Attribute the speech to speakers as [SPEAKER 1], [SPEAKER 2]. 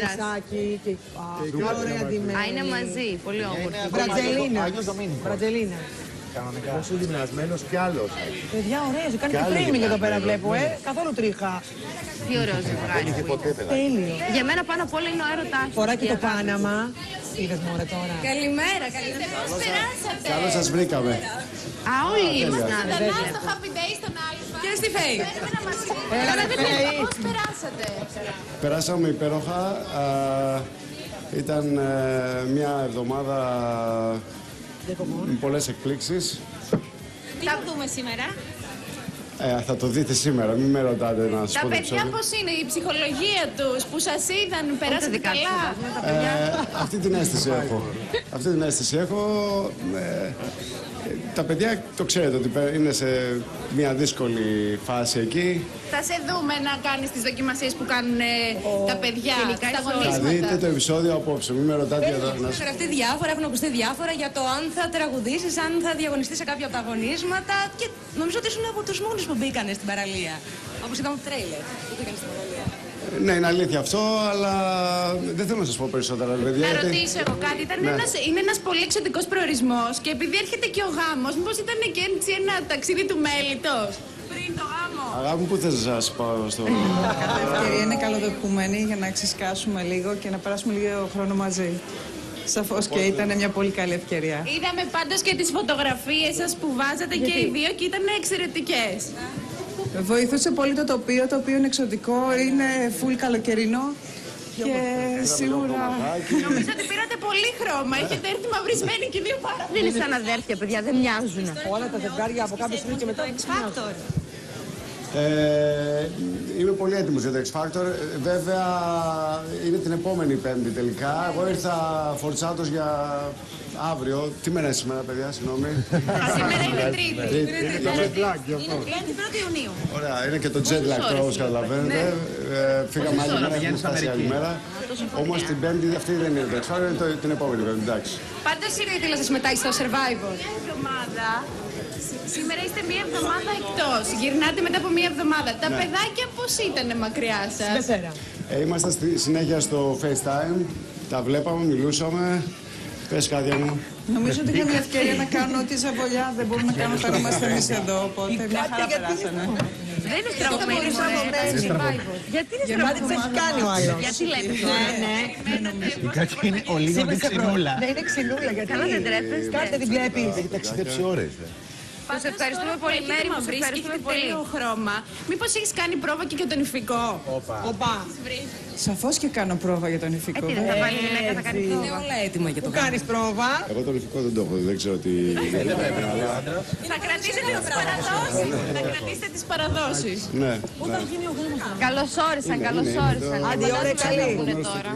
[SPEAKER 1] ημέρας.
[SPEAKER 2] Σάκι και... Α, τι ωραία ντυμένη.
[SPEAKER 1] Α, είναι μαζί. Πολύ όμορφη.
[SPEAKER 2] Μπρατζελίνα.
[SPEAKER 3] Άγιος Δομήνικος.
[SPEAKER 2] Μπρατζελίνα.
[SPEAKER 3] Κανονικά.
[SPEAKER 4] Όσο γυμνασμένος κι άλλος.
[SPEAKER 2] Παιδιά, ωραία, κάνει και
[SPEAKER 4] άλλη
[SPEAKER 2] framing εδώ πέρα
[SPEAKER 4] γυμνασμένη,
[SPEAKER 2] βλέπω, ε. Καθόλου τρίχα.
[SPEAKER 1] Τι ωραίο ζευγάρι.
[SPEAKER 4] Δεν είχε ποτέ παιδάκι.
[SPEAKER 2] Τέλειο.
[SPEAKER 1] Για μένα πάνω απ' όλα είναι ο έρωτάς του.
[SPEAKER 2] Φοράει και
[SPEAKER 1] η
[SPEAKER 2] το
[SPEAKER 1] αγάπη.
[SPEAKER 2] πάναμα. Είδες μωρέ τώρα.
[SPEAKER 5] Καλημέρα, καλημέρα. Πώς περάσατε.
[SPEAKER 4] Καλώς σας βρήκαμε.
[SPEAKER 1] Α, όλοι ήμασταν.
[SPEAKER 5] Ζωντανά στο Happy Day στον Αλφα. Και στη Φέη.
[SPEAKER 2] Έλα, Φέη.
[SPEAKER 5] Πώς περάσατε.
[SPEAKER 4] Περάσαμε υπέροχα. Α, Ήταν ε, μια εβδομάδα με πολλές εκπλήξεις.
[SPEAKER 5] Τι θα δούμε σήμερα;
[SPEAKER 4] Ε, θα το δείτε σήμερα, μην με ρωτάτε να σας
[SPEAKER 5] Τα
[SPEAKER 4] πω το
[SPEAKER 5] παιδιά
[SPEAKER 4] ψώνι.
[SPEAKER 5] πώς είναι, η ψυχολογία τους που σας είδαν, περάσατε
[SPEAKER 1] δικά τους
[SPEAKER 5] καλά;
[SPEAKER 4] Ε, αυτή την αίσθηση έχω. Αυτή την αίσθηση έχω. Ε, ε, τα παιδιά το ξέρετε ότι πε- είναι σε μια δύσκολη φάση εκεί.
[SPEAKER 5] Θα σε δούμε να κάνεις τις δοκιμασίες που κάνουν ε, τα παιδιά στα
[SPEAKER 4] Θα δείτε
[SPEAKER 5] αγωνίσματα.
[SPEAKER 4] το επεισόδιο απόψε, μην με ρωτάτε για το να
[SPEAKER 6] Έχουν γραφτεί διάφορα, έχουν ακουστεί διάφορα για το αν θα τραγουδήσεις, αν θα διαγωνιστείς σε κάποια από τα αγωνίσματα. Και νομίζω ότι ήσουν από τους μόνους που μπήκαν στην παραλία. Όπως είδαμε από το τρέιλερ που μπήκαν στην παραλία.
[SPEAKER 4] Ναι, είναι αλήθεια αυτό, αλλά δεν θέλω να σας πω περισσότερα, ρε παιδιά.
[SPEAKER 5] Να
[SPEAKER 4] γιατί-
[SPEAKER 5] ρωτήσω εγώ κάτι. Ήταν
[SPEAKER 4] Ναι.
[SPEAKER 5] ένας, είναι ένας πολύ εξωτικό προορισμός και επειδή έρχεται και ο γάμος, μήπως ήταν και έτσι ένα ταξίδι του μέλητος; Πριν το γάμο.
[SPEAKER 4] Αγάπη μου, πού θες να σας πάω στο...
[SPEAKER 7] Κάθε ευκαιρία είναι καλοδεχούμενη για να ξεσκάσουμε λίγο και να περάσουμε λίγο χρόνο μαζί. Σαφώς και ήταν μια πολύ καλή ευκαιρία.
[SPEAKER 5] Είδαμε πάντως και τις φωτογραφίες σας που βάζατε και οι δύο και ήταν εξαιρετικές.
[SPEAKER 7] Βοηθούσε πολύ το τοπίο, το οποίο είναι εξωτικό, είναι full καλοκαιρινό και σίγουρα
[SPEAKER 5] Νομίζω ότι πήρατε πολύ χρώμα. Έχετε έρθει μαυρισμένοι και οι δύο πάρα
[SPEAKER 1] Δεν είναι σαν αδέρφια, παιδιά, δεν μοιάζουν.
[SPEAKER 2] Όλα τα ζευγάρια από κάποια στιγμή και μετά.
[SPEAKER 6] Factor.
[SPEAKER 4] Ε, είμαι πολύ έτοιμος για το X Factor. Ε, Βέβαια, είναι την επόμενη Πέμπτη τελικά. Εγώ ήρθα φορτσάτος για αύριο. Τι μέρα είναι σήμερα, παιδιά, συγγνώμη;
[SPEAKER 5] Σήμερα είναι Τρίτη.
[SPEAKER 4] Τρίτη.
[SPEAKER 6] Είναι την 1η Ιουνίου.
[SPEAKER 4] Ωραία, είναι και το jet lag τώρα, όπως καταλαβαίνετε. Ε, φύγαμε άλλη μέρα, έχουμε φτάσει άλλη μέρα. Όμως την Πέμπτη αυτή δεν είναι το X Factor, είναι το- την επόμενη Πέμπτη, εντάξει.
[SPEAKER 5] Πάντως είναι ήθελα να σας μετάξει στο survivor. Μια εβδομάδα. Σήμερα είστε μία εβδομάδα εκτός. Γυρνάτε μετά από μία εβδομάδα. Τα παιδάκια πώς ήταν μακριά σας;
[SPEAKER 2] Δευτέρα.
[SPEAKER 4] Ε, είμαστε στη συνέχεια στο FaceTime. Τα βλέπαμε, μιλούσαμε. Πες κάτι μου.
[SPEAKER 7] νομίζω ότι είχαν την ευκαιρία να κάνουν ό,τι ζαβολιά δεν μπορούν να κάνουν όταν είμαστε εμείς εδώ. Οπότε μια χαρά περάσανε.
[SPEAKER 1] Δεν είναι στραβωμένοι. μωρέ. Γιατί είναι
[SPEAKER 2] Γεμάτη τι έχει κάνει ο άλλος.
[SPEAKER 1] Γιατί λέτε τώρα. Ναι,
[SPEAKER 3] Η Κάτια είναι ο λίγο την ξυνούλα.
[SPEAKER 2] Ναι, είναι ξυνούλα γιατί.
[SPEAKER 1] Καλά δεν τρέπεστε.
[SPEAKER 2] Κάτι δεν την βλέπει.
[SPEAKER 4] Ε,
[SPEAKER 3] Έχει ταξιδέψει ώρες. Ε.
[SPEAKER 1] Σας ευχαριστούμε πολύ, Μέρη μου. Σας ευχαριστούμε
[SPEAKER 5] Βρίσκεται
[SPEAKER 1] πολύ.
[SPEAKER 5] τέλειο χρώμα. Μήπως έχεις κάνει πρόβα και για τον ηφικό;
[SPEAKER 2] Οπα.
[SPEAKER 7] Σαφώς και κάνω πρόβα για τον
[SPEAKER 1] Ε,
[SPEAKER 7] ηφικό.
[SPEAKER 1] τι δεν θα βάλει γυναίκα, θα κάνει
[SPEAKER 6] Είναι
[SPEAKER 1] πρόβα.
[SPEAKER 6] όλα έτοιμα για το
[SPEAKER 2] Που κάνεις πρόβα;
[SPEAKER 4] Εγώ το λυφικό δεν το έχω, δεν ξέρω τι.
[SPEAKER 5] Θα κρατήσετε τις παραδόσεις. Θα κρατήσετε τις παραδόσεις.
[SPEAKER 4] Ναι.
[SPEAKER 1] Καλώς όρισαν, καλώς όρισαν.
[SPEAKER 2] Άντε, η ώρα είναι καλή.
[SPEAKER 1] τώρα.